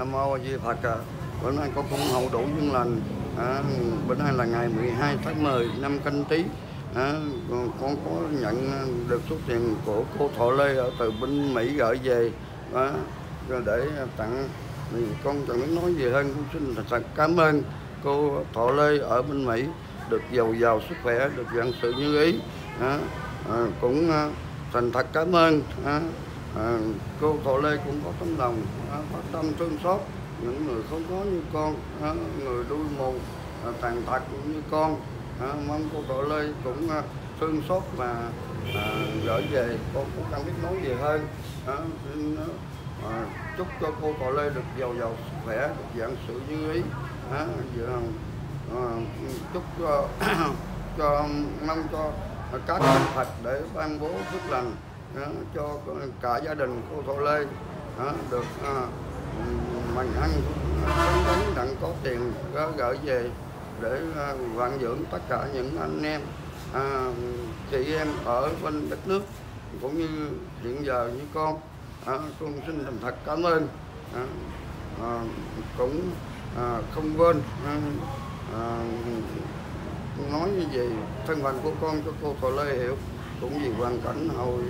Nam mô A Di Phật. À. Bữa nay con cũng hậu đủ duyên lành. À, bữa nay là ngày 12 tháng 10 năm Canh Tý. À, con có nhận được số tiền của cô Thọ Lê ở từ bên Mỹ gửi về à, để tặng thì con chẳng nói gì hơn con xin thật, cảm ơn cô Thọ Lê ở bên Mỹ được giàu giàu sức khỏe được vạn sự như ý à, à, cũng à, thành thật cảm ơn à, à, cô cậu Lê cũng có tấm lòng à, phát tâm thương xót. Những người không có như con à, người đuôi mù à, tàn tật cũng như con. À, mong cô cậu Lê cũng à, thương xót và à, gửi về. Con cũng không biết nói gì hơn. À, xin, à, chúc cho cô cậu Lê được giàu giàu sức khỏe được dạng sự như ý. À, giờ, à, chúc cho, cho mong cho các thành Phật để ban bố phước lành đó, cho cả gia đình cô Thọ Lê đó, được à, mình ăn à, phấn đấu đặng có tiền à, gửi về để à, vạn dưỡng tất cả những anh em à, chị em ở bên đất nước cũng như hiện giờ như con. À, con xin thành thật cảm ơn à, à, cũng à, không quên à, à, nói như vậy thân phận của con cho cô Thọ Lê hiểu cũng vì hoàn cảnh hồi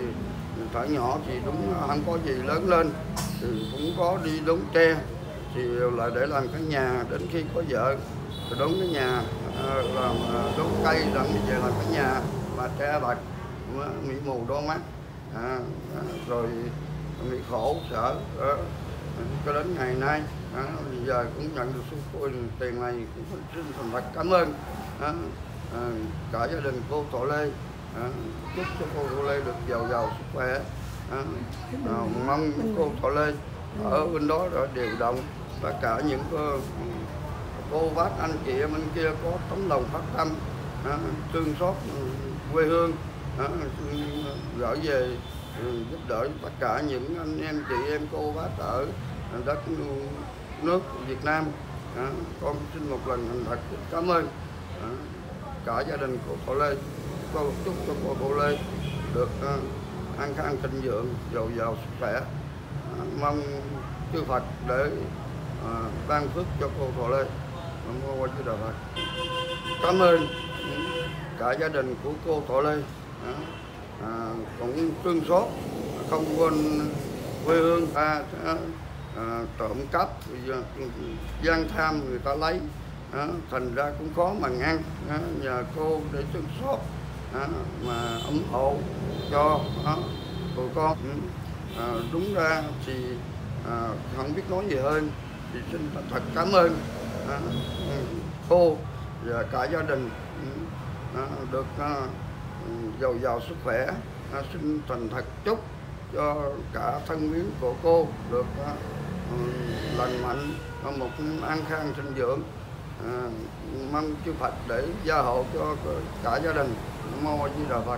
thời nhỏ thì đúng không có gì lớn lên thì cũng có đi đốn tre thì lại để làm cái nhà đến khi có vợ. Thì đốn cái nhà à, làm à, đốn cây làm về làm cái nhà mà tre bạch mỹ mù đôi mắt à, à rồi bị khổ sở à, cho đến ngày nay à, giờ cũng nhận được số tiền này cũng xin thành thật cảm ơn à, à, cả gia đình cô Thọ Lê à, chúc cho cô Thọ Lê được giàu giàu sức khỏe. À, à, mong cô Thọ Lê ở bên đó rồi điều động. Và cả những cô, cô bác anh chị em bên kia có tấm lòng phát tâm. À, thương xót quê hương. À, gửi về ừ, giúp đỡ tất cả những anh em chị em cô bác ở đất nước Việt Nam. À, con xin một lần thành thật cảm ơn à, cả gia đình của Thọ Lê con chúc cho cô Thọ Lê. Được à, an khang thịnh vượng giàu giàu sức khỏe. Ờ, mong chư Phật để ờ, ban phước cho cô Thọ Lê. Mong cô chư Đạo Phật. Cảm ơn cả gia đình của cô Thọ Lê. À, cũng thương xót không quên quê hương ta à, trộm cắp gian tham người ta lấy. À, thành ra cũng khó mà ngăn à, nhờ cô để thương xót à, mà ủng hộ cho à, tụi con. Ừ. À, đúng ra thì à, không biết nói gì hơn. Thì xin thật cảm ơn à, cô và cả gia đình à, được à, giàu giàu sức khỏe. À, xin thành thật chúc cho cả thân quyến của cô được à, lành mạnh một an khang sinh dưỡng à, mong chư Phật để gia hộ cho cả gia đình. Mô di đà Phật.